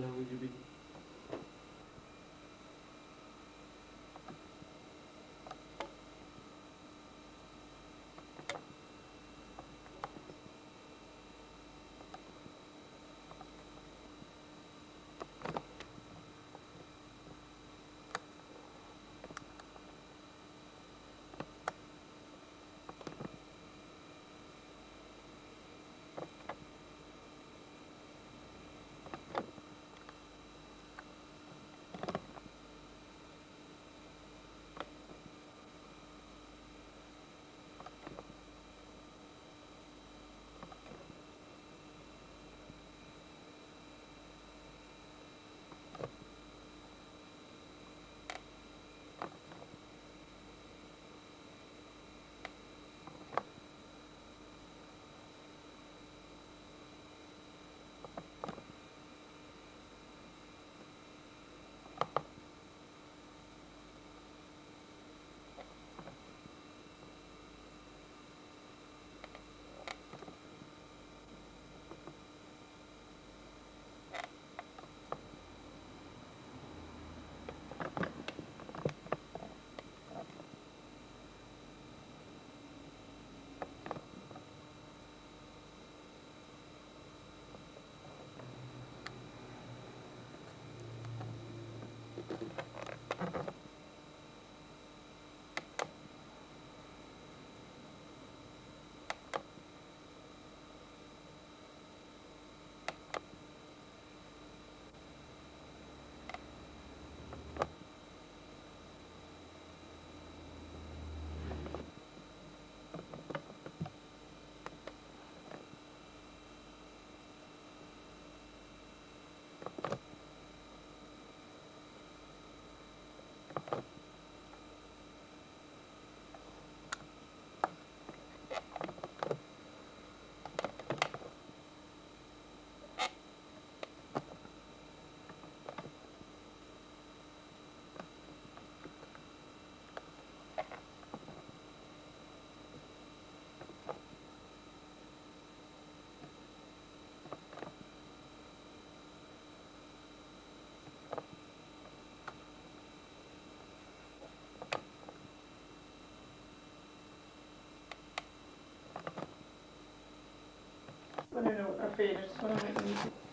How long will you be? put in a, a bid. It's what I need.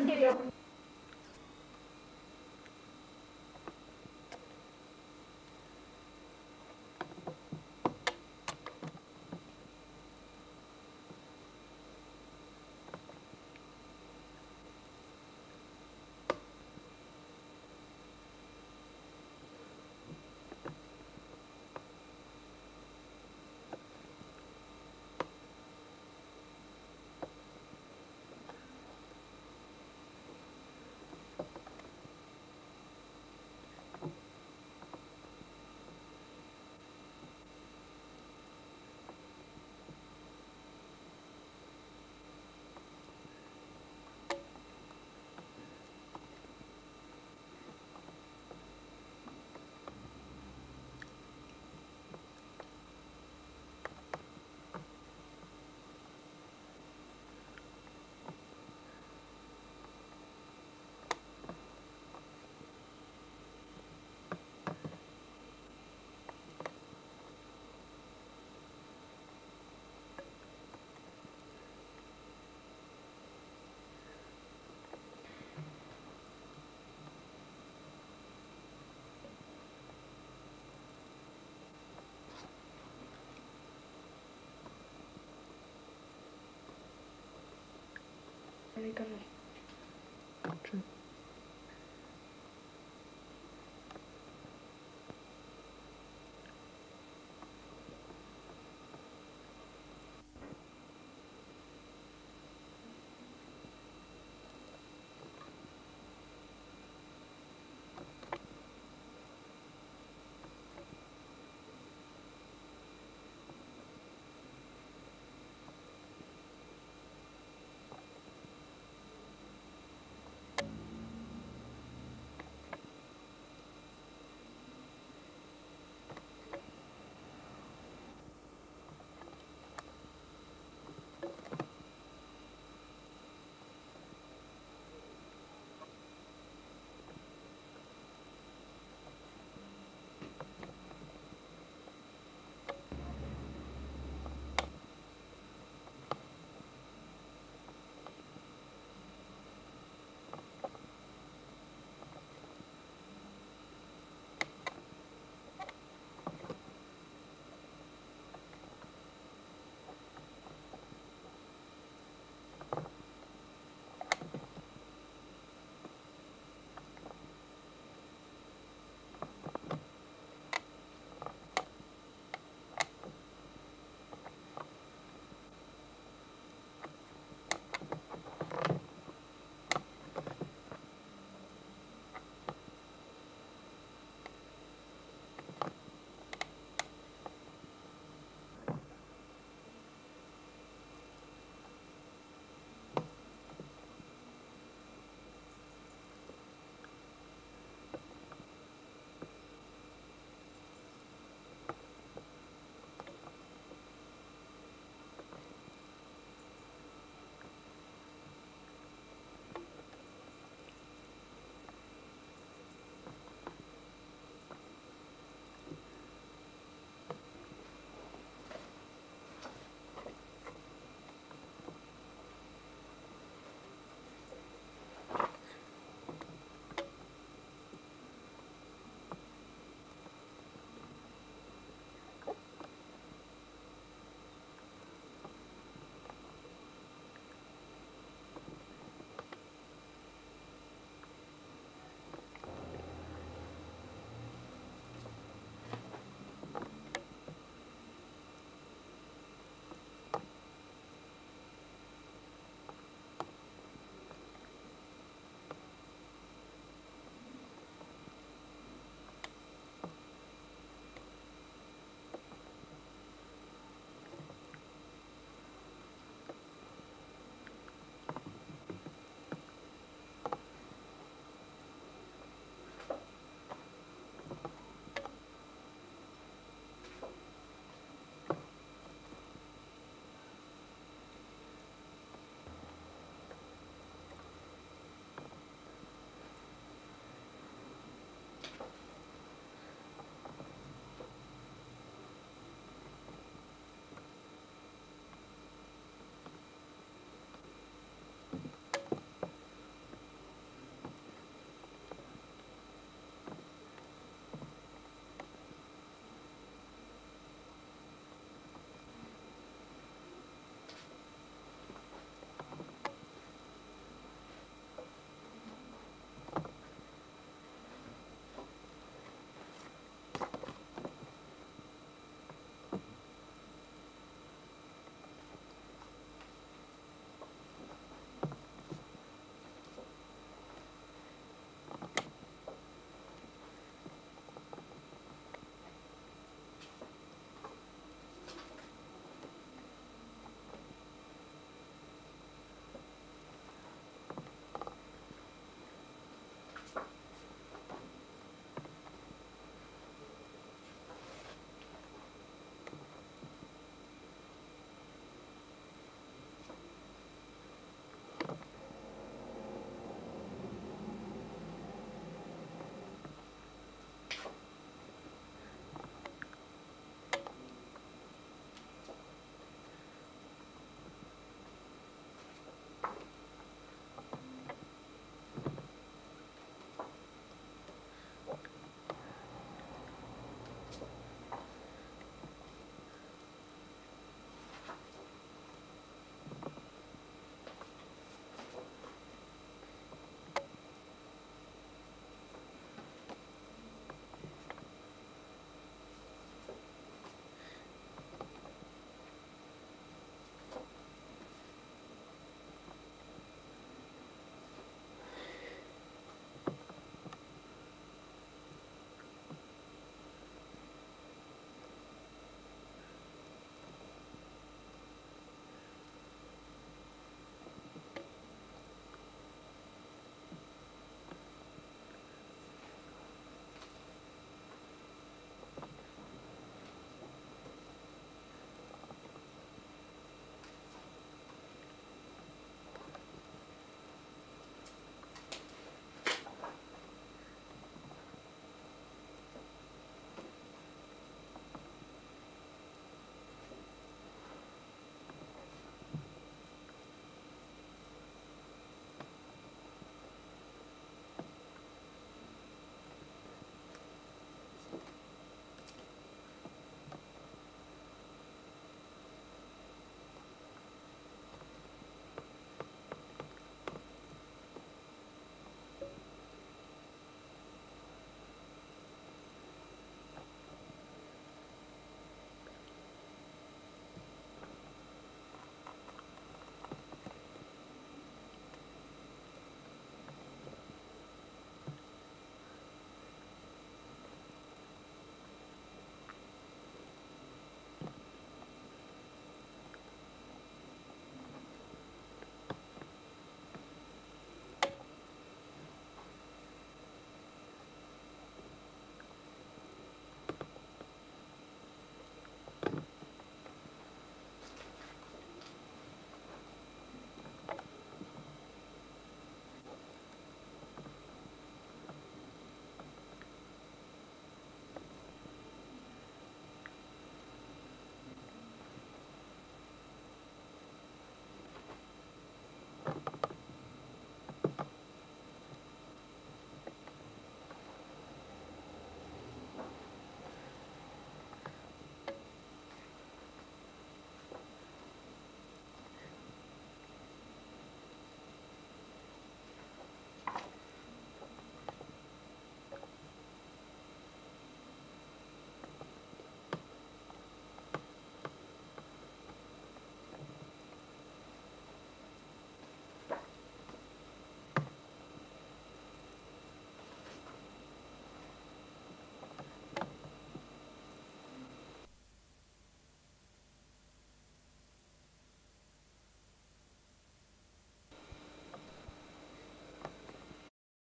anterior. Music. Americano. Czy